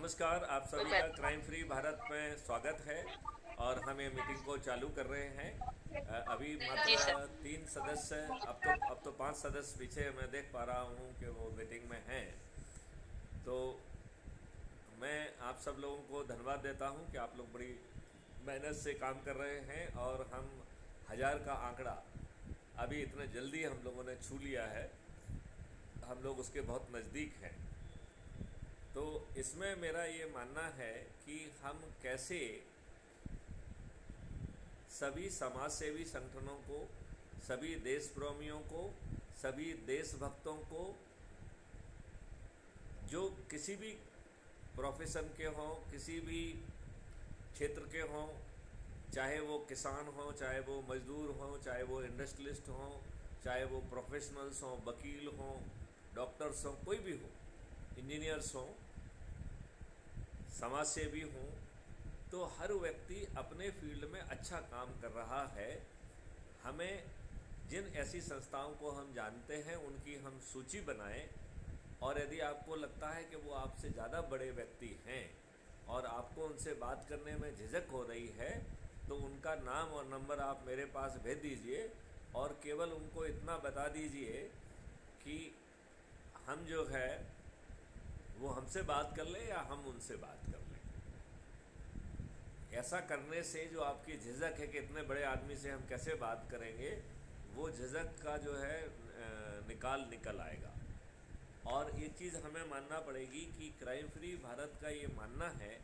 नमस्कार आप सभी का क्राइम फ्री भारत में स्वागत है और हम ये मीटिंग को चालू कर रहे हैं। अभी मात्र तीन सदस्य अब तो अब तो पाँच सदस्य पीछे मैं देख पा रहा हूँ कि वो मीटिंग में हैं। तो मैं आप सब लोगों को धन्यवाद देता हूँ कि आप लोग बड़ी मेहनत से काम कर रहे हैं और हम हज़ार का आंकड़ा अभी इतने जल्दी हम लोगों ने छू लिया है। हम लोग उसके बहुत नज़दीक हैं। तो इसमें मेरा ये मानना है कि हम कैसे सभी समाज सेवी संगठनों को, सभी देश प्रेमियों को, सभी देशभक्तों को, जो किसी भी प्रोफेशन के हों, किसी भी क्षेत्र के हों, चाहे वो किसान हों, चाहे वो मजदूर हों, चाहे वो इंडस्ट्रियलिस्ट हों, चाहे वो प्रोफेशनल्स हों, वकील हों डॉक्टर्स हों, कोई भी हो इंजीनियर्स हों समाज सेवी हों तो हर व्यक्ति अपने फ़ील्ड में अच्छा काम कर रहा है। हमें जिन ऐसी संस्थाओं को हम जानते हैं, उनकी हम सूची बनाएँ और यदि आपको लगता है कि वो आपसे ज़्यादा बड़े व्यक्ति हैं और आपको उनसे बात करने में झिझक हो रही है तो उनका नाम और नंबर आप मेरे पास भेज दीजिए और केवल उनको इतना बता दीजिए कि हम जो है वो हमसे बात कर लें या हम उनसे बात कर लें? ऐसा करने से जो आपकी झिझक है कि इतने बड़े आदमी से हम कैसे बात करेंगे, वो झिझक का जो है निकाल निकल आएगा। और ये चीज़ हमें मानना पड़ेगी कि क्राइम फ्री भारत का ये मानना है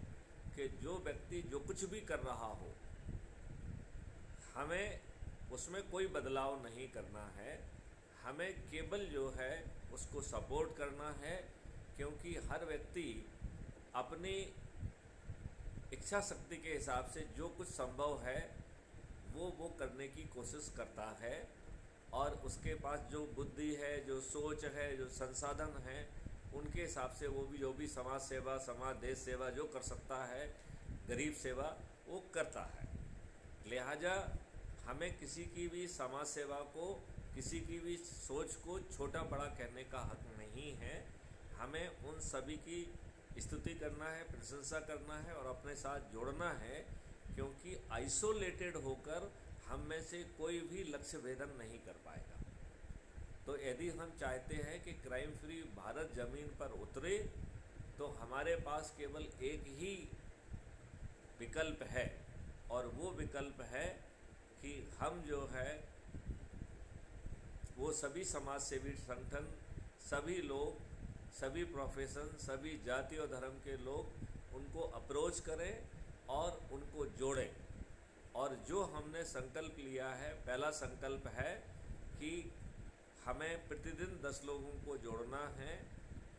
कि जो व्यक्ति जो कुछ भी कर रहा हो, हमें उसमें कोई बदलाव नहीं करना है। हमें केवल जो है, उसको सपोर्ट करना है क्योंकि हर व्यक्ति अपनी इच्छा शक्ति के हिसाब से जो कुछ संभव है, वो वो करने की कोशिश करता है और उसके पास जो बुद्धि है, जो सोच है, जो संसाधन है, उनके हिसाब से वो भी जो भी समाज सेवा, समाज देश सेवा जो कर सकता है, गरीब सेवा, वो करता है। लिहाजा हमें किसी की भी समाज सेवा को, किसी की भी सोच को छोटा बड़ा कहने का हक नहीं है। हमें उन सभी की स्तुति करना है, प्रशंसा करना है और अपने साथ जोड़ना है, क्योंकि आइसोलेटेड होकर हम में से कोई भी लक्ष्य भेदन नहीं कर पाएगा। तो यदि हम चाहते हैं कि क्राइम फ्री भारत ज़मीन पर उतरे तो हमारे पास केवल एक ही विकल्प है, और वो विकल्प है कि हम जो है, वो सभी समाज सेवी संगठन, सभी लोग सभी प्रोफेशन सभी जाति और धर्म के लोग उनको अप्रोच करें और उनको जोड़ें। और जो हमने संकल्प लिया है, पहला संकल्प है कि हमें प्रतिदिन दस लोगों को जोड़ना है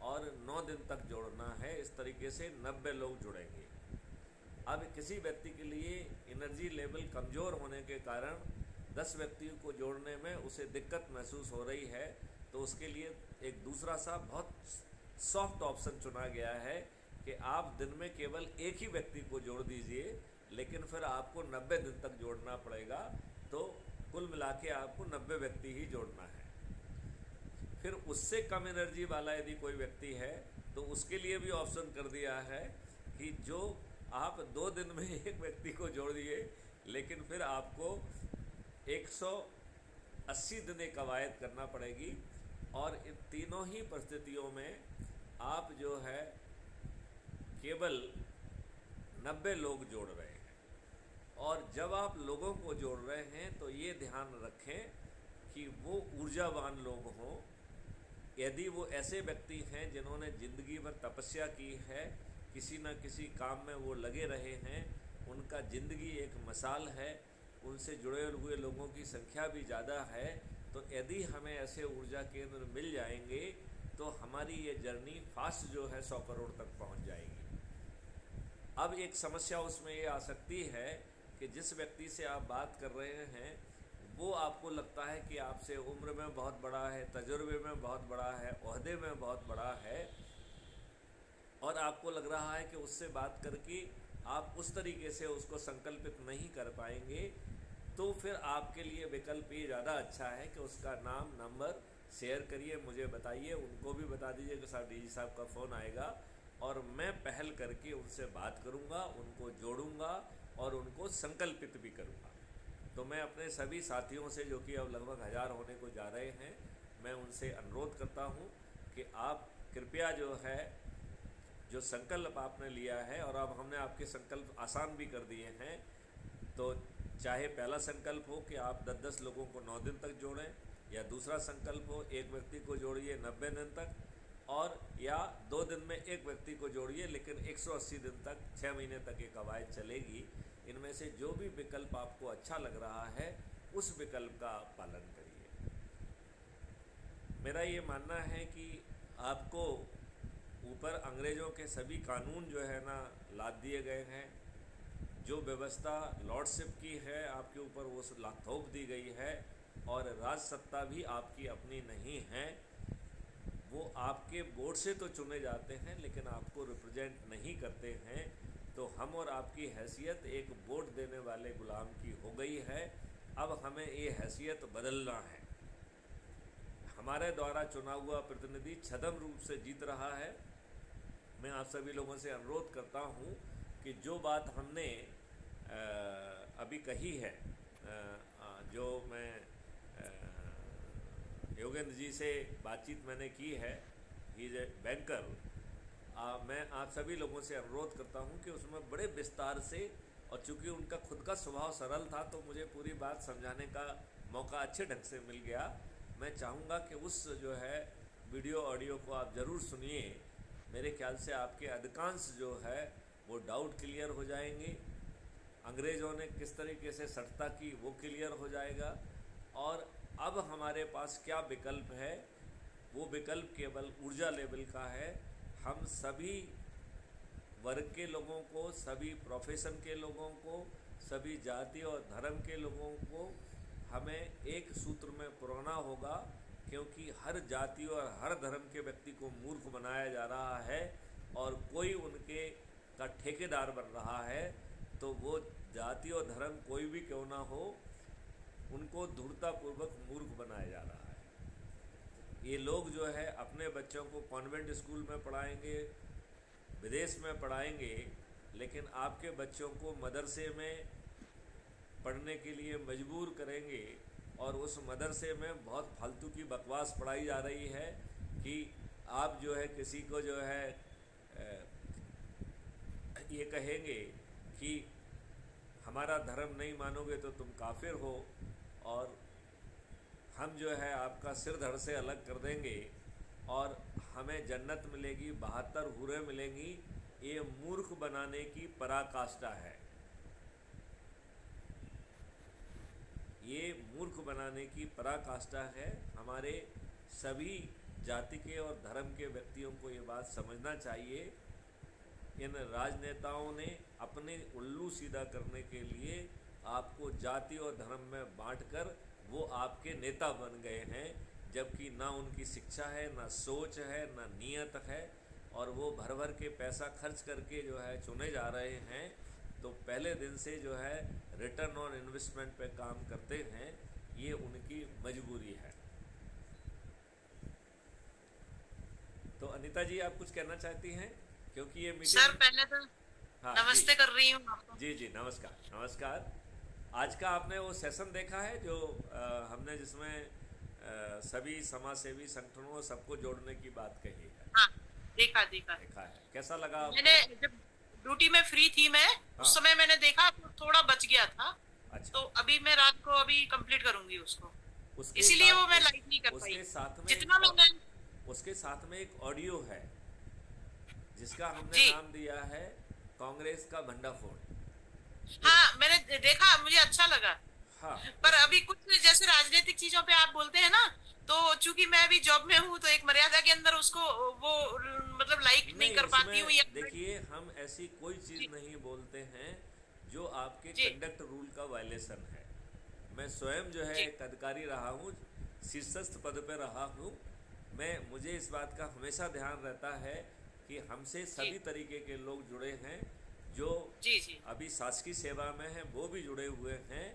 और नौ दिन तक जोड़ना है। इस तरीके से नब्बे लोग जुड़ेंगे। अब किसी व्यक्ति के लिए एनर्जी लेवल कमज़ोर होने के कारण दस व्यक्तियों को जोड़ने में उसे दिक्कत महसूस हो रही है तो उसके लिए एक दूसरा सा बहुत सॉफ्ट ऑप्शन चुना गया है कि आप दिन में केवल एक ही व्यक्ति को जोड़ दीजिए, लेकिन फिर आपको 90 दिन तक जोड़ना पड़ेगा तो कुल मिला के आपको 90 व्यक्ति ही जोड़ना है। फिर उससे कम एनर्जी वाला यदि कोई व्यक्ति है तो उसके लिए भी ऑप्शन कर दिया है कि जो आप दो दिन में एक व्यक्ति को जोड़ दिए, लेकिन फिर आपको 180 दिन एक कवायद करना पड़ेगी और इन तीनों ही परिस्थितियों में आप जो है केवल 90 लोग जोड़ रहे हैं। और जब आप लोगों को जोड़ रहे हैं तो ये ध्यान रखें कि वो ऊर्जावान लोग हों। यदि वो ऐसे व्यक्ति हैं जिन्होंने ज़िंदगी भर तपस्या की है, किसी न किसी काम में वो लगे रहे हैं, उनका ज़िंदगी एक मसाल है, उनसे जुड़े हुए लोगों की संख्या भी ज़्यादा है तो यदि हमें ऐसे ऊर्जा केंद्र मिल जाएँगे तो हमारी ये जर्नी फास्ट जो है सौ करोड़ तक पहुँच जाएगी। अब एक समस्या उसमें ये आ सकती है कि जिस व्यक्ति से आप बात कर रहे हैं, वो आपको लगता है कि आपसे उम्र में बहुत बड़ा है, तजुर्बे में बहुत बड़ा है, अहदे में बहुत बड़ा है, और आपको लग रहा है कि उससे बात करके आप उस तरीके से उसको संकल्पित नहीं कर पाएँगे तो फिर आपके लिए विकल्प ये ज़्यादा अच्छा है कि उसका नाम, नंबर शेयर करिए, मुझे बताइए, उनको भी बता दीजिए कि साहब डीजी साहब का फ़ोन आएगा और मैं पहल करके उनसे बात करूँगा, उनको जोड़ूँगा और उनको संकल्पित भी करूँगा। तो मैं अपने सभी साथियों से जो कि अब लगभग हज़ार होने को जा रहे हैं, मैं उनसे अनुरोध करता हूँ कि आप कृपया जो है, जो संकल्प आपने लिया है और अब हमने आपके संकल्प आसान भी कर दिए हैं तो चाहे पहला संकल्प हो कि आप दस दस लोगों को नौ दिन तक जोड़ें, या दूसरा संकल्प हो एक व्यक्ति को जोड़िए नब्बे दिन तक, और या दो दिन में एक व्यक्ति को जोड़िए, लेकिन 180 दिन तक छः महीने तक ये कवायद चलेगी। इनमें से जो भी विकल्प आपको अच्छा लग रहा है, उस विकल्प का पालन करिए। मेरा ये मानना है कि आपको ऊपर अंग्रेज़ों के सभी कानून जो है ना, लाद दिए गए हैं। जो व्यवस्था लॉर्डशिप की है, आपके ऊपर वो थोप दी गई है और राज सत्ता भी आपकी अपनी नहीं है, वो आपके बोर्ड से तो चुने जाते हैं, लेकिन आपको रिप्रेजेंट नहीं करते हैं तो हम और आपकी हैसियत एक वोट देने वाले गुलाम की हो गई है। अब हमें ये हैसियत बदलना है। हमारे द्वारा चुना हुआ प्रतिनिधि छदम रूप से जीत रहा है। मैं आप सभी लोगों से अनुरोध करता हूँ कि जो बात हमने अभी कही है जो मैं योगेंद्र जी से बातचीत मैंने की है ही इज़ ए बैंकर मैं आप सभी लोगों से अनुरोध करता हूँ कि उसमें बड़े विस्तार से, और चूँकि उनका खुद का स्वभाव सरल था तो मुझे पूरी बात समझाने का मौका अच्छे ढंग से मिल गया। मैं चाहूँगा कि उस जो है, वीडियो ऑडियो को आप ज़रूर सुनिए। मेरे ख्याल से आपके अधिकांश जो है, वो डाउट क्लियर हो जाएँगे। अंग्रेज़ों ने किस तरीके से सटता की, वो क्लियर हो जाएगा। और अब हमारे पास क्या विकल्प है? वो विकल्प केवल ऊर्जा लेवल का है। हम सभी वर्ग के लोगों को, सभी प्रोफेशन के लोगों को, सभी जाति और धर्म के लोगों को हमें एक सूत्र में पुराना होगा, क्योंकि हर जाति और हर धर्म के व्यक्ति को मूर्ख बनाया जा रहा है और कोई उनके का ठेकेदार बन रहा है तो वो जाति और धर्म कोई भी क्यों ना हो, उनको धूर्तापूर्वक मूर्ख बनाया जा रहा है। ये लोग जो है, अपने बच्चों को कॉन्वेंट स्कूल में पढ़ाएँगे, विदेश में पढ़ाएँगे, लेकिन आपके बच्चों को मदरसे में पढ़ने के लिए मजबूर करेंगे और उस मदरसे में बहुत फालतू की बकवास पढ़ाई जा रही है कि आप जो है, किसी को जो है ये कहेंगे कि हमारा धर्म नहीं मानोगे तो तुम काफिर हो और हम जो है आपका सिर धड़ से अलग कर देंगे और हमें जन्नत मिलेगी, बहत्तर हुरे मिलेंगी, ये मूर्ख बनाने की पराकाष्ठा है। ये मूर्ख बनाने की पराकाष्ठा है। हमारे सभी जाति के और धर्म के व्यक्तियों को ये बात समझना चाहिए। इन राजनेताओं ने अपने उल्लू सीधा करने के लिए आपको जाति और धर्म में बांटकर वो आपके नेता बन गए हैं, जबकि ना उनकी शिक्षा है, ना सोच है, ना नीयत है, और वो भर भर के पैसा खर्च करके जो है चुने जा रहे हैं। तो पहले दिन से जो है रिटर्न ऑन इन्वेस्टमेंट पे काम करते हैं, ये उनकी मजबूरी है। तो अनिता जी, आप कुछ कहना चाहती हैं? क्योंकि ये मीटिंग सर, पहले तो हाँ, नमस्ते कर रही हूँ जी जी नमस्कार नमस्कार। आज का आपने वो सेशन देखा है जो आ, हमने जिसमें आ, सभी समाज सेवी संगठनों सबको जोड़ने की बात कही है। हाँ, देखा देखा। देखा है। कैसा लगा मैंने जब ड्यूटी में फ्री थी मैं हाँ। उस समय मैंने देखा तो थोड़ा बच गया था। अच्छा। तो अभी मैं रात को अभी कंप्लीट करूँगी उसको। इसीलिए वो मैं लाइक नहीं कर उसके पाई। जितना मैंने उसके साथ में एक ऑडियो है जिसका हमने नाम दिया है कांग्रेस का भंडाफोड़ हाँ मैंने देखा मुझे अच्छा लगा। हाँ। पर अभी कुछ जैसे राजनीतिक चीज़ों पे आप बोलते हैं ना तो चूँकि मैं अभी जॉब में हूँ तो एक मर्यादा के अंदर उसको वो मतलब लाइक नहीं, नहीं कर पाती हूँ देखिए हम ऐसी कोई चीज़ नहीं बोलते हैं जो आपके कंडक्ट रूल का वायलेशन है। मैं स्वयं जो है एक अधिकारी रहा हूँ शीर्षस्थ पद पर रहा हूँ। मैं मुझे इस बात का हमेशा ध्यान रहता है कि हमसे सभी तरीके के लोग जुड़े हैं जो जी जी। अभी शासकीय सेवा में हैं वो भी जुड़े हुए हैं।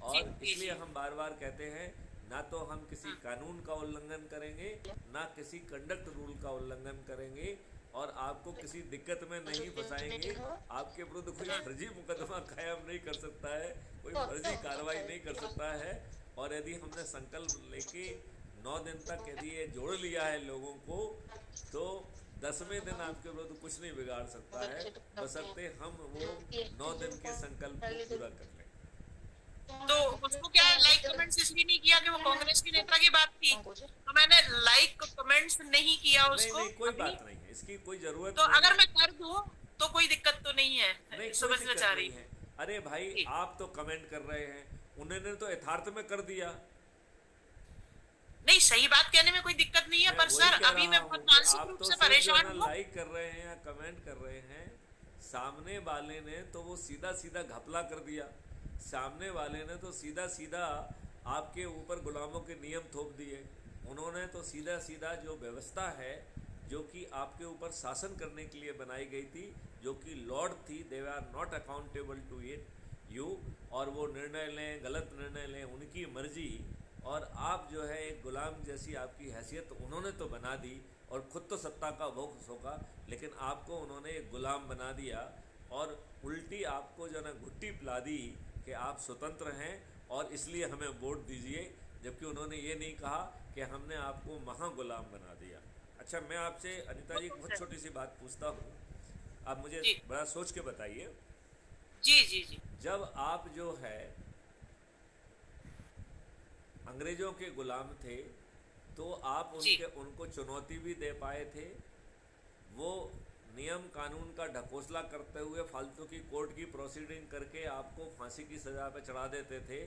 और इसलिए हम बार बार कहते हैं ना तो हम किसी हाँ। कानून का उल्लंघन करेंगे ना किसी कंडक्ट रूल का उल्लंघन करेंगे और आपको किसी दिक्कत में नहीं फंसाएँगे। आपके विरुद्ध कोई फर्जी मुकदमा कायम नहीं कर सकता है कोई फर्जी कार्रवाई नहीं कर सकता है। और यदि हमने संकल्प लेके नौ दिन तक यदि ये जोड़ लिया है लोगों को तो दसवें दिन आपके विरुद्ध कुछ नहीं बिगाड़ सकता है। बसरते हम वो नौ दिन के संकल्प को पूरा कर लें। तो उसको क्या लाइक कमेंट्स इसलिए नहीं किया कि वो कांग्रेस की नेता की बात थी? तो मैंने लाइक कमेंट्स नहीं किया उसको नहीं, नहीं, कोई बात नहीं है। इसकी कोई ज़रूरत तो अगर मैं कर दूँ तो कोई दिक्कत तो नहीं है। समझना चाह रही है। अरे भाई आप तो कमेंट कर रहे हैं। उन्होंने तो यथार्थ में कर दिया। नहीं सही बात कहने में कोई दिक्कत नहीं है पर सर अभी मैं बहुत मानसिक रूप तो से परेशान हूँ। लाइक कर रहे हैं या कमेंट कर रहे हैं सामने वाले ने तो वो सीधा सीधा घपला कर दिया। सामने वाले ने तो सीधा सीधा आपके ऊपर गुलामों के नियम थोप दिए। उन्होंने तो सीधा सीधा जो व्यवस्था है जो कि आपके ऊपर शासन करने के लिए बनाई गई थी जो कि लॉर्ड थी they are not accountable to it you और वो निर्णय लें गलत निर्णय लें उनकी मर्ज़ी और आप जो है एक गुलाम जैसी आपकी हैसियत उन्होंने तो बना दी और ख़ुद तो सत्ता का भोग सोखा लेकिन आपको उन्होंने एक गुलाम बना दिया और उल्टी आपको जो है घुट्टी पिला दी कि आप स्वतंत्र हैं और इसलिए हमें वोट दीजिए जबकि उन्होंने ये नहीं कहा कि हमने आपको महागुलाम बना दिया। अच्छा मैं आपसे अनिता जी बहुत छोटी सी बात पूछता हूँ। आप मुझे बड़ा सोच के बताइए। जी जी जी। जब आप जो है अंग्रेज़ों के गुलाम थे तो आप उनके उनको चुनौती भी दे पाए थे। वो नियम कानून का ढकोसला करते हुए फालतू की कोर्ट की प्रोसीडिंग करके आपको फांसी की सजा पे चढ़ा देते थे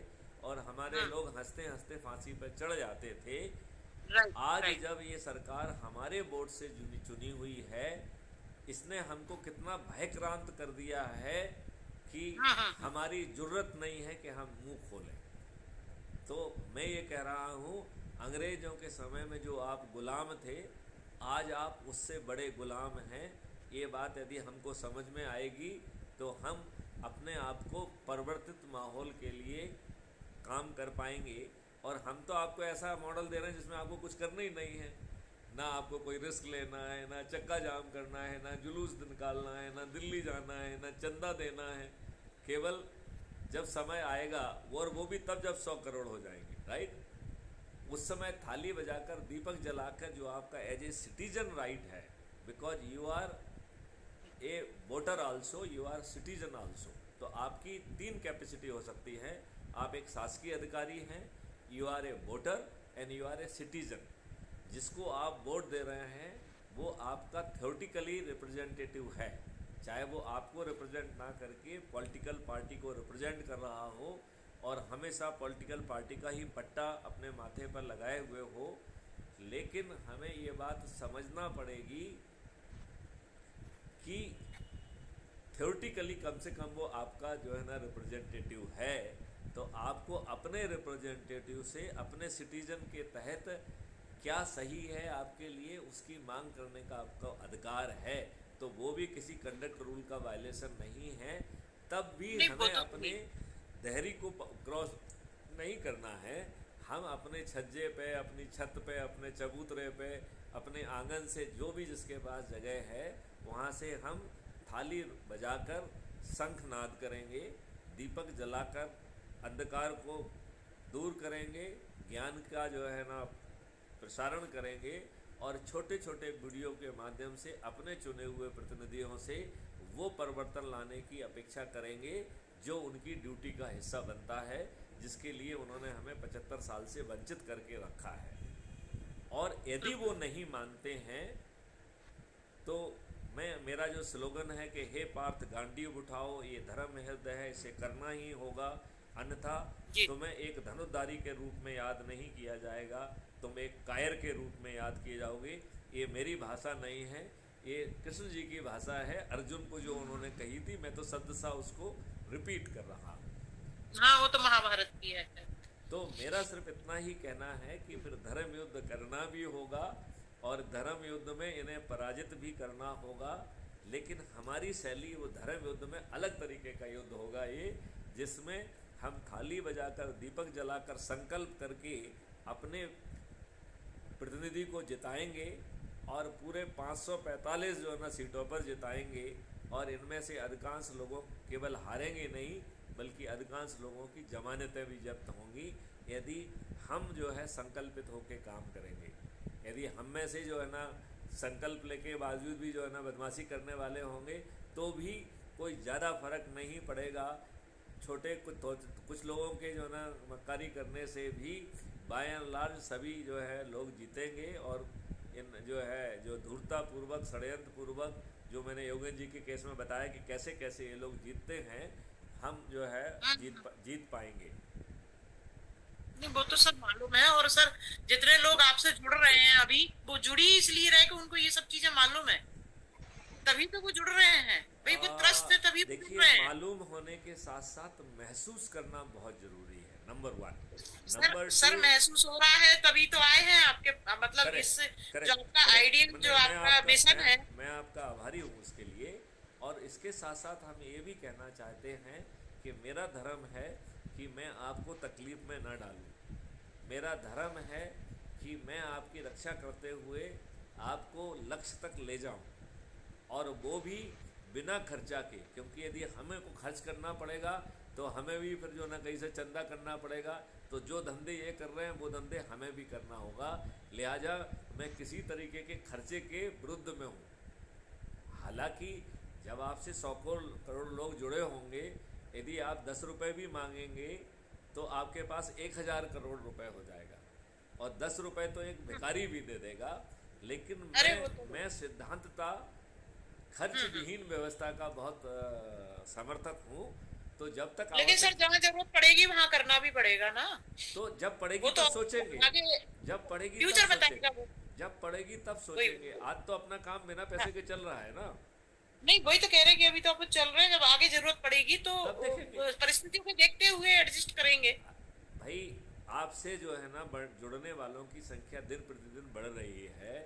और हमारे हाँ। लोग हँसते हँसते फांसी पे चढ़ जाते थे। आज जब ये सरकार हमारे बोर्ड से चुनी हुई है इसने हमको कितना भयक्रांत कर दिया है कि हाँ, हाँ, हमारी ज़रूरत नहीं है कि हम मुँह खोलें। मैं ये कह रहा हूँ, अंग्रेज़ों के समय में जो आप गुलाम थे, आज आप उससे बड़े गुलाम हैं। ये बात यदि हमको समझ में आएगी तो हम अपने आप को परिवर्तित माहौल के लिए काम कर पाएँगे। और हम तो आपको ऐसा मॉडल दे रहे हैं जिसमें आपको कुछ करना ही नहीं है। ना आपको कोई रिस्क लेना है, ना चक्का जाम करना है, ना जुलूस निकालना है, ना दिल्ली जाना है, ना चंदा देना है। केवल जब समय आएगा, और वो भी तब जब सौ करोड़ हो जाएँगे। राइट उस समय थाली बजाकर दीपक जलाकर जो आपका एज ए सिटीजन राइट है because you are a voter also you are citizen also तो आपकी तीन कैपेसिटी हो सकती है। आप एक शासकीय अधिकारी हैं you are a voter and you are a citizen जिसको आप वोट दे रहे हैं, वो आपका थ्योरेटिकली रिप्रेजेंटेटिव है। चाहे वो आपको रिप्रेजेंट ना करके पॉलिटिकल पार्टी को रिप्रेजेंट कर रहा हो और हमेशा पॉलिटिकल पार्टी का ही पट्टा अपने माथे पर लगाए हुए हो लेकिन हमें ये बात समझना पड़ेगी कि थ्योरेटिकली कम से कम वो आपका जो है ना रिप्रेजेंटेटिव है तो आपको अपने रिप्रेजेंटेटिव से अपने सिटीजन के तहत क्या सही है आपके लिए उसकी मांग करने का आपका अधिकार है। तो वो भी किसी कंडक्ट रूल का वायलेशन नहीं है तब भी हमें तो अपने दहरी को क्रॉस नहीं करना है। हम अपने छज्जे पे, अपनी छत पे, अपने चबूतरे पे, अपने आँगन से जो भी जिसके पास जगह है, वहाँ से हम थाली बजाकर शंख नाद करेंगे, दीपक जलाकर अंधकार को दूर करेंगे, ज्ञान का जो है ना प्रसारण करेंगे और छोटे छोटे वीडियो के माध्यम से अपने चुने हुए प्रतिनिधियों से वो परिवर्तन लाने की अपेक्षा करेंगे। जो उनकी ड्यूटी का हिस्सा बनता है जिसके लिए उन्होंने हमें 75 साल से वंचित करके रखा है। और यदि वो नहीं मानते हैं तो मैं मेरा जो स्लोगन है कि हे पार्थ गांडी उठाओ ये धर्म हृदय है इसे करना ही होगा। अन्यथा तुम्हें एक धनुर्धारी के रूप में याद नहीं किया जाएगा तुम एक कायर के रूप में याद किए जाओगे। ये मेरी भाषा नहीं है ये कृष्ण जी की भाषा है। अर्जुन को जो उन्होंने कही थी मैं तो सद सा उसको रिपीट कर रहा हाँ। वो तो महाभारत की है। तो मेरा सिर्फ़ इतना ही कहना है कि फिर धर्म युद्ध करना भी होगा और धर्म युद्ध में इन्हें पराजित भी करना होगा लेकिन हमारी शैली वो धर्म युद्ध में अलग तरीके का युद्ध होगा ये जिसमें हम थाली बजाकर दीपक जलाकर संकल्प करके अपने प्रतिनिधि को जिताएँगे और पूरे 545 जो है ना सीटों पर जिताएँगे। और इनमें से अधिकांश लोगों केवल हारेंगे नहीं बल्कि अधिकांश लोगों की जमानतें भी जब्त होंगी यदि हम जो है संकल्पित होकर काम करेंगे। यदि हम में से जो है ना संकल्प लेके बावजूद भी जो है ना बदमाशी करने वाले होंगे तो भी कोई ज़्यादा फ़र्क नहीं पड़ेगा। छोटे कुछ तो, कुछ लोगों के जो है ना मक्कारी करने से भी बाय एंड लार्ज सभी जो है लोग जीतेंगे और इन जो है जो धूर्तापूर्वक षडयंत्र पूर्वक जो मैंने योगेंद्र जी के केस में बताया कि कैसे कैसे ये लोग जीतते हैं हम जो है हाँ। जीत जीत पाएँगे। नहीं वो तो सर मालूम है और सर जितने लोग आपसे जुड़ रहे हैं अभी वो जुड़ी इसलिए रहे कि उनको ये सब चीज़ें मालूम है। तभी तो वो जुड़ रहे हैं। भाई वो त्रस्त है तभी देखिए मालूम होने के साथ साथ महसूस करना बहुत ज़रूरी है। नंबर वन नंबर सर महसूस हो रहा है तभी तो आए हैं आपके मतलब इस जो आपका आइडियल जो आपका मिशन है। मैं आपका आभारी हूँ उसके लिए। और इसके साथ साथ हम ये भी कहना चाहते हैं कि मेरा धर्म है कि मैं आपको तकलीफ़ में न डालूं। मेरा धर्म है कि मैं आपकी रक्षा करते हुए आपको लक्ष्य तक ले जाऊँ। और वो भी बिना खर्चा के क्योंकि यदि हमें को खर्च करना पड़ेगा तो हमें भी फिर जो ना कहीं से चंदा करना पड़ेगा। तो जो धंधे ये कर रहे हैं वो धंधे हमें भी करना होगा। लिहाजा मैं किसी तरीके के खर्चे के विरुद्ध में हूँ। हालाँकि जब आपसे सौ करोड़ लोग जुड़े होंगे यदि आप दस रुपये भी मांगेंगे तो आपके पास एक हज़ार करोड़ रुपए हो जाएगा। और दस रुपए तो एक भिखारी भी दे देगा लेकिन मैं तो मैं सिद्धांतता खर्च हम्म, हम्म। विहीन व्यवस्था का बहुत समर्थक हूँ। तो जब तक लेकिन सर जहाँ ज़रूरत पड़ेगी वहाँ करना भी पड़ेगा ना। तो जब पड़ेगी तो सोचेंगे। जब पड़ेगी फ्यूचर बताएगा वो। जब पड़ेगी तब सोचेंगे। आज तो अपना काम बिना पैसे हाँ। के चल रहा है ना। नहीं वही तो कह रहे कि अभी तो अपन चल रहे हैं। जब आगे ज़रूरत पड़ेगी तो परिस्थितियों को देखते हुए एडजस्ट करेंगे। भाई आपसे जो है ना जुड़ने वालों की संख्या दिन प्रतिदिन बढ़ रही है।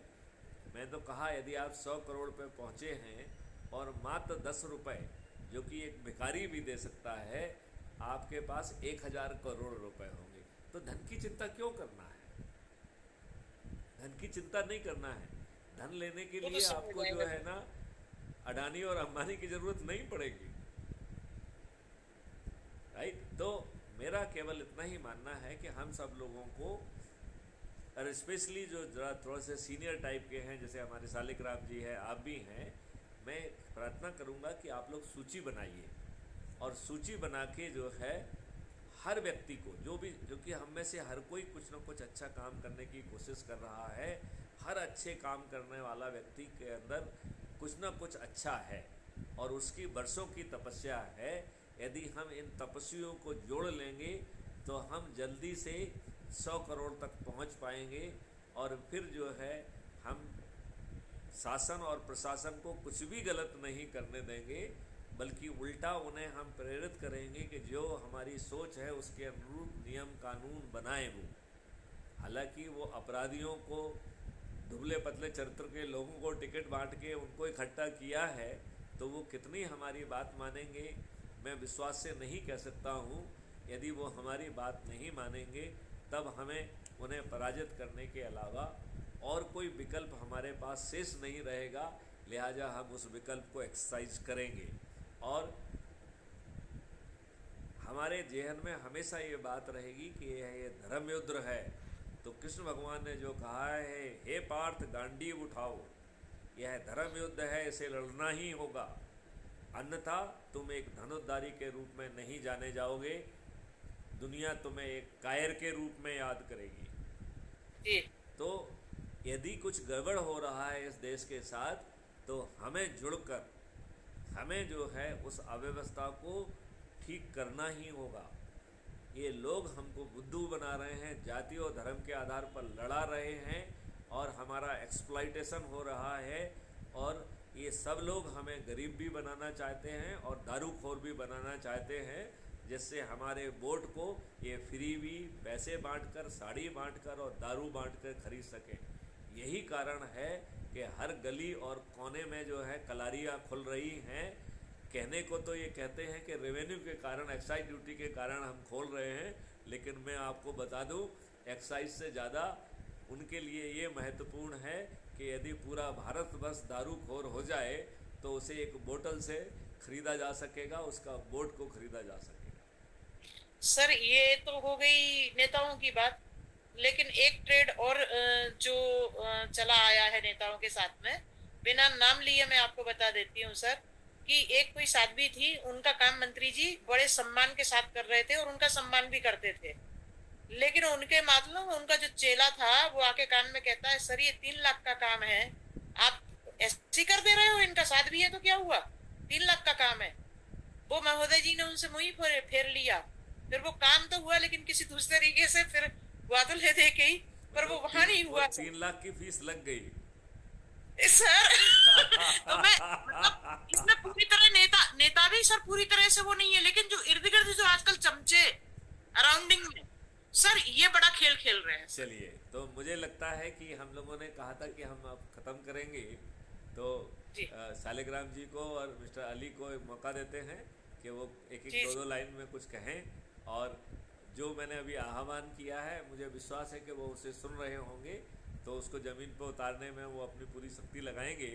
मैं तो कहा यदि आप सौ करोड़ पे पहुँचे हैं और मात्र दस रुपए जो कि एक भिखारी भी दे सकता है आपके पास एक हज़ार करोड़ रुपए होंगे। तो धन की चिंता क्यों करना है? धन की चिंता नहीं करना है। धन लेने के लिए तो आपको जो है ना अडानी और अंबानी की ज़रूरत नहीं पड़ेगी। राइट तो मेरा केवल इतना ही मानना है कि हम सब लोगों को और स्पेशली जो जरा थोड़ा से सीनियर टाइप के हैं जैसे हमारे सालिक राम जी है आप भी हैं मैं प्रार्थना करूँगा कि आप लोग सूची बनाइए। और सूची बना के जो है, हर व्यक्ति को, जो भी, जो कि हम में से हर कोई कुछ ना कुछ अच्छा काम करने की कोशिश कर रहा है, हर अच्छे काम करने वाला व्यक्ति के अंदर कुछ ना कुछ अच्छा है। और उसकी वर्षों की तपस्या है। यदि हम इन तपस्वियों को जोड़ लेंगे तो हम जल्दी से सौ करोड़ तक पहुँच पाएँगे। और फिर जो है, हम शासन और प्रशासन को कुछ भी गलत नहीं करने देंगे, बल्कि उल्टा उन्हें हम प्रेरित करेंगे कि जो हमारी सोच है, उसके अनुरूप नियम कानून बनाए वो। हालाँकि वो अपराधियों को दुबले पतले चरित्र के लोगों को टिकट बांट के उनको इकट्ठा किया है तो वो कितनी हमारी बात मानेंगे, मैं विश्वास से नहीं कह सकता हूँ। यदि वो हमारी बात नहीं मानेंगे, तब हमें उन्हें पराजित करने के अलावा और कोई विकल्प हमारे पास शेष नहीं रहेगा लिहाजा हम उस विकल्प को एक्सरसाइज करेंगे। और हमारे जेहन में हमेशा ये बात रहेगी कि यह ये धर्म युद्ध है। तो कृष्ण भगवान ने जो कहा है हे पार्थ गांडी उठाओ। यह धर्म युद्ध है इसे लड़ना ही होगा। अन्यथा तुम एक धनुद्धारी के रूप में नहीं जाने जाओगे। दुनिया तुम्हें एक कायर के रूप में याद करेगी। तो यदि कुछ गड़बड़ हो रहा है इस देश के साथ तो हमें जुड़कर, हमें जो है उस अव्यवस्था को ठीक करना ही होगा। ये लोग हमको बुद्धू बना रहे हैं, जाति और धर्म के आधार पर लड़ा रहे हैं और हमारा एक्सप्लाइटेशन हो रहा है और ये सब लोग हमें गरीब भी बनाना चाहते हैं और दारूखोर भी बनाना चाहते हैं, जिससे हमारे वोट को ये फ्री भी पैसे बांटकर, साड़ी बांटकर और दारू बांटकर खरीद सकें। यही कारण है कि हर गली और कोने में जो है कलारियाँ खुल रही हैं। कहने को तो ये कहते हैं कि रेवेन्यू के कारण एक्साइज ड्यूटी के कारण हम खोल रहे हैं, लेकिन मैं आपको बता दूँ एक्साइज से ज़्यादा उनके लिए ये महत्वपूर्ण है कि यदि पूरा भारत बस दारू खोर हो जाए तो उसे एक बोतल से खरीदा जा सकेगा, उसका बोट को खरीदा जा सकेगा। सर, ये तो हो गई नेताओं की बात। लेकिन एक ट्रेड और जो चला आया है नेताओं के साथ में, बिना नाम लिए मैं आपको बता देती हूँ, सर, कि एक कोई साध्वी थी, उनका काम मंत्री जी बड़े सम्मान के साथ कर रहे थे और उनका सम्मान भी करते थे। लेकिन उनके मतलब उनका जो चेला था, वो आके कान में कहता है, सर, ये तीन लाख का काम है, आप ऐसी कर दे रहे हो, इनका साथ भी है तो क्या हुआ? तीन लाख का काम है। वो महोदय जी ने उनसे मुही फेर लिया। फिर वो काम तो हुआ, लेकिन किसी दूसरे तरीके से फिर बादल है दे के पर वो वहाँ नहीं हुआ। तीन लाख की फ़ीस लग गई। सर। तो मैं मतलब इसमें पूरी तरह नेता नेता भी सर पूरी तरह से वो नहीं है लेकिन जो इर्द गिर्द जो आजकल चमचे अराउंडिंग में सर ये बड़ा खेल खेल रहे हैं। चलिए तो मुझे लगता है कि हम लोगों ने कहा था कि हम अब खत्म करेंगे। तो सालेग्राम जी को और मिस्टर अली को मौका देते हैं कि वो एक एक दो दो लाइन में कुछ कहें और जो मैंने अभी आह्वान किया है मुझे विश्वास है कि वो उसे सुन रहे होंगे तो उसको ज़मीन पर उतारने में वो अपनी पूरी शक्ति लगाएँगे।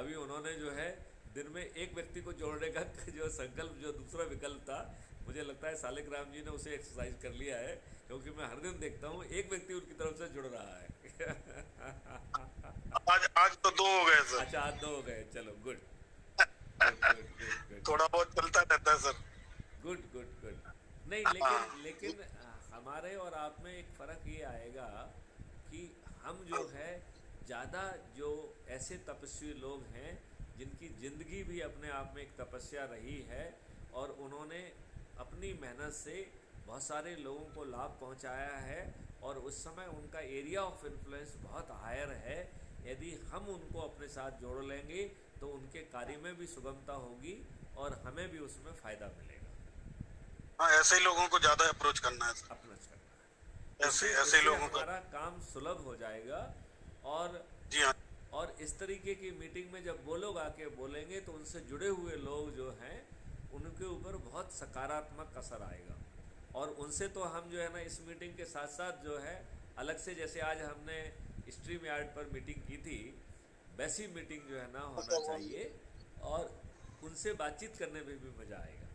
अभी उन्होंने जो है दिन में एक व्यक्ति को जोड़ने का जो संकल्प जो दूसरा विकल्प था मुझे लगता है सालिक राम जी ने उसे एक्सरसाइज कर लिया है क्योंकि मैं हर दिन देखता हूँ एक व्यक्ति उनकी तरफ़ से जुड़ रहा है। आज आज तो दो हो गए सर। अच्छा आज दो हो गए चलो गुड थोड़ा बहुत चलता रहता है सर। गुड गुड गुड नहीं लेकिन। लेकिन हमारे और आप में एक फ़र्क ये आएगा कि हम जो है ज़्यादा जो ऐसे तपस्वी लोग हैं जिनकी ज़िंदगी भी अपने आप में एक तपस्या रही है और उन्होंने अपनी मेहनत से बहुत सारे लोगों को लाभ पहुँचाया है और उस समय उनका एरिया ऑफ़ इन्फ्लुएंस बहुत हायर है यदि हम उनको अपने साथ जोड़ लेंगे तो उनके कार्य में भी सुगमता होगी और हमें भी उसमें फ़ायदा मिलेगा हाँ ऐसे ही लोगों को ज़्यादा अप्रोच करना है अप्रोच करना है। ऐसे ऐसे लोगों को। हमारा काम सुलभ हो जाएगा और जी हाँ। और इस तरीके की मीटिंग में जब वो लोग आके बोलेंगे तो उनसे जुड़े हुए लोग जो हैं उनके ऊपर बहुत सकारात्मक असर आएगा। और उनसे तो हम जो है ना इस मीटिंग के साथ साथ जो है अलग से जैसे आज हमने स्ट्रीम यार्ड पर मीटिंग की थी वैसी मीटिंग जो है ना होना चाहिए और उनसे बातचीत करने में भी मज़ा आएगा।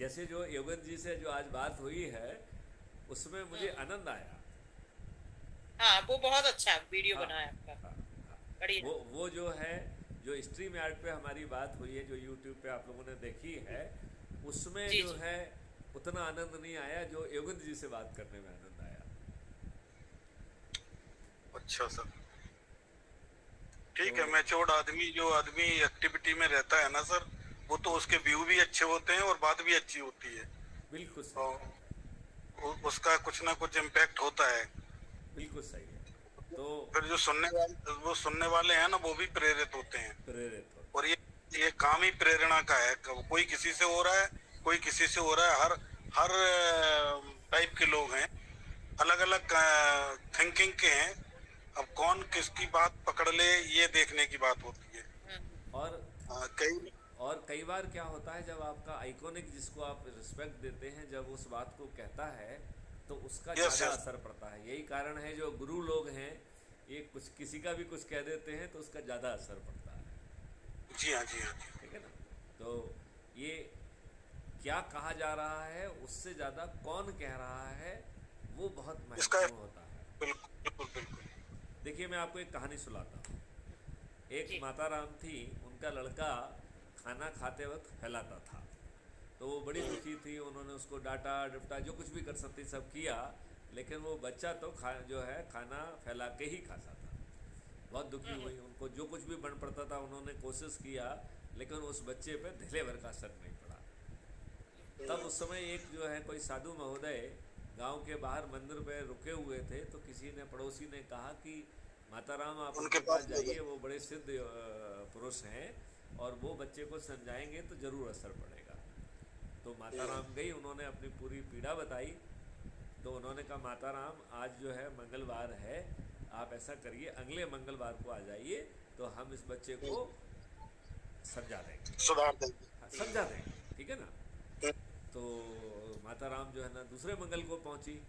जैसे जो योगन जी से जो आज बात हुई है उसमें मुझे हाँ। आनंद आया। हाँ वो बहुत अच्छा वीडियो हाँ, बनाया आपका। हाँ, हाँ, वो वो जो है जो स्ट्रीम यार्ड पे हमारी बात हुई है जो यूट्यूब पे आप लोगों ने देखी है उसमें जी, जो जी. है उतना आनंद नहीं आया जो योगेंद्र जी से बात करने में आनंद आया। अच्छा सर। ठीक तो, है मैच्योर्ड आदमी जो आदमी एक्टिविटी में रहता है ना सर वो तो उसके व्यू भी अच्छे होते हैं और बात भी अच्छी होती है। बिल्कुल तो उसका कुछ ना कुछ इम्पैक्ट होता है। बिल्कुल सही है। तो फिर जो सुनने वाले वो सुनने वाले हैं ना वो भी प्रेरित होते हैं। प्रेरित होते और ये ये काम ही प्रेरणा का है। कोई किसी से हो रहा है कोई किसी से हो रहा है हर हर टाइप के लोग हैं। अलग अलग थिंकिंग के हैं। अब कौन किसकी बात पकड़ ले ये देखने की बात होती है। और कई और कई बार क्या होता है जब आपका आइकॉनिक जिसको आप रिस्पेक्ट देते हैं जब उस बात को कहता है तो उसका ज़्यादा असर पड़ता है। यही कारण है जो गुरु लोग हैं ये कुछ किसी का भी कुछ कह देते हैं तो उसका ज़्यादा असर पड़ता है। जी हाँ जी हाँ ठीक है ना? तो ये क्या कहा जा रहा है उससे ज़्यादा कौन कह रहा है वो बहुत महत्वपूर्ण होता है। बिल्कुल बिल्कुल देखिए मैं आपको एक कहानी सुनाता हूँ। एक माता राम थी उनका लड़का खाना खाते वक्त फैलाता था। तो वो बड़ी दुखी थी उन्होंने उसको डांटा डिपटा जो कुछ भी कर सकती सब किया लेकिन वो बच्चा तो खा जो है खाना फैला के ही खाता था। बहुत दुखी हुई उनको जो कुछ भी बन पड़ता था उन्होंने कोशिश किया लेकिन उस बच्चे पे ढिले भर का असर नहीं पड़ा। तब उस समय एक जो है कोई साधु महोदय गाँव के बाहर मंदिर पे रुके हुए थे तो किसी ने पड़ोसी ने कहा कि माता राम आप उनके पास जाइए वो बड़े सिद्ध पुरुष हैं। और वो बच्चे को समझाएँगे तो ज़रूर असर पड़ेगा। तो माता राम गई उन्होंने अपनी पूरी पीड़ा बताई। तो उन्होंने कहा माता राम आज जो है मंगलवार है आप ऐसा करिए अगले मंगलवार को आ जाइए तो हम इस बच्चे को समझा देंगे। सुधार देंगे। हाँ, समझा देंगे ठीक है ना? तो माता राम जो है ना दूसरे मंगल को पहुँची।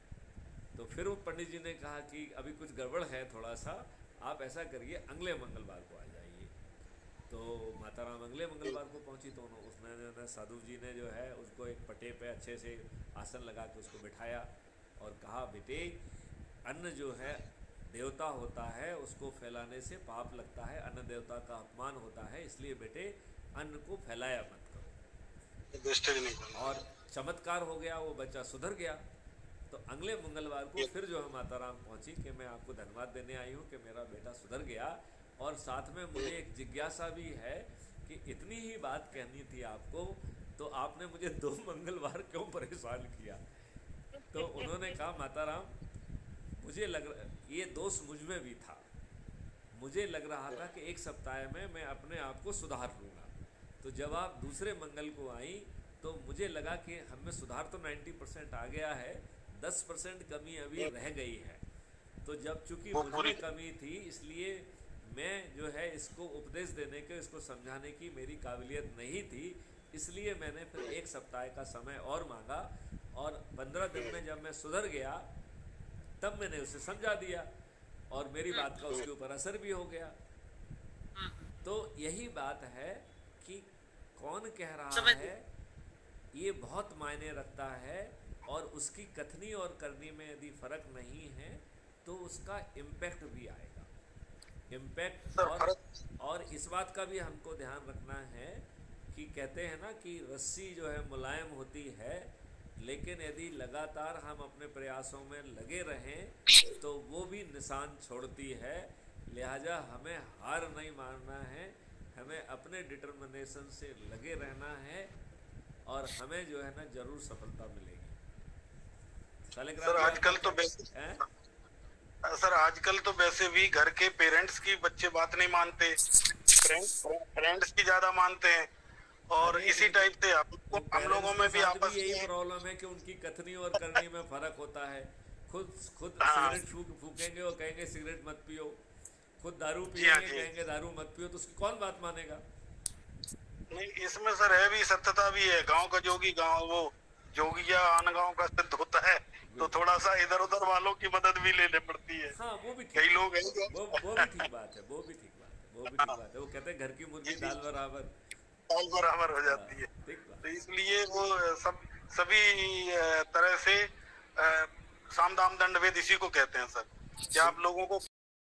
तो फिर वो पंडित जी ने कहा कि अभी कुछ गड़बड़ है थोड़ा सा आप ऐसा करिए अगले मंगलवार को तो माता राम अगले मंगलवार को पहुँची तो उसने साधु जी ने जो है उसको एक पटे पे अच्छे से आसन लगा के उसको बिठाया और कहा बेटे अन्न जो है देवता होता है उसको फैलाने से पाप लगता है अन्न देवता का अपमान होता है इसलिए बेटे अन्न को फैलाया मत करो। और चमत्कार हो गया वो बच्चा सुधर गया। तो अगले मंगलवार को फिर जो है माता राम पहुँची कि मैं आपको धन्यवाद देने आई हूँ कि मेरा बेटा सुधर गया। और साथ में मुझे एक जिज्ञासा भी है कि इतनी ही बात कहनी थी आपको तो आपने मुझे दो मंगलवार क्यों परेशान किया? तो उन्होंने कहा माता राम मुझे लग रहा ये दोष मुझमें भी था। मुझे लग रहा था कि एक सप्ताह में मैं अपने आप को सुधार लूँगा। तो जब आप दूसरे मंगल को आई तो मुझे लगा कि हमें सुधार तो 90 परसेंट आ गया है 10 परसेंट कमी अभी रह गई है। तो जब चूँकि मुझे कमी थी इसलिए मैं जो है इसको उपदेश देने के इसको समझाने की मेरी काबिलियत नहीं थी इसलिए मैंने फिर एक सप्ताह का समय और मांगा और पंद्रह दिन में जब मैं सुधर गया तब मैंने उसे समझा दिया और मेरी बात का उसके ऊपर असर भी हो गया। तो यही बात है कि कौन कह रहा है ये बहुत मायने रखता है और उसकी कथनी और करनी में यदि फ़र्क नहीं है तो उसका इम्पैक्ट भी आएगा इम्पैक्ट और और इस बात का भी हमको ध्यान रखना है कि कहते हैं ना कि रस्सी जो है मुलायम होती है लेकिन यदि लगातार हम अपने प्रयासों में लगे रहें तो वो भी निशान छोड़ती है। लिहाजा हमें हार नहीं मानना है हमें अपने डिटर्मिनेशन से लगे रहना है और हमें जो है ना ज़रूर सफलता मिलेगी। सर आजकल तो सर आजकल तो वैसे भी घर के पेरेंट्स की बच्चे बात नहीं मानते। फ्रेंड्स की ज़्यादा मानते हैं। और इसी टाइप से हम लोगों में भी आपस में यही प्रॉब्लम है कि उनकी कथनी और करनी में फ़र्क होता है। खुद खुद हाँ। सिगरेट फूक फूकेंगे और कहेंगे सिगरेट मत पियो। खुद दारू हाँ, पिएँगे कहेंगे दारू मत पियो। तो उसकी कौन बात मानेगा? नहीं इसमें सर है भी सत्यता भी है। गाँव का जो जोगी गाँव वो जोगिया आन गाँव का सिद्ध होता है तो थोड़ा सा इधर उधर वालों की मदद भी लेने पड़ती है। हाँ वो भी कई लोग हैं वो वो भी ठीक बात है वो भी ठीक बात है वो भी ठीक बात है। वो कहते हैं घर की मुर्गी दाल बराबर। साल बराबर हो जाती है। तो इसलिए वो सब सभी तरह से साम दाम दंड वेद इसी को कहते हैं सर। कि आप लोगों को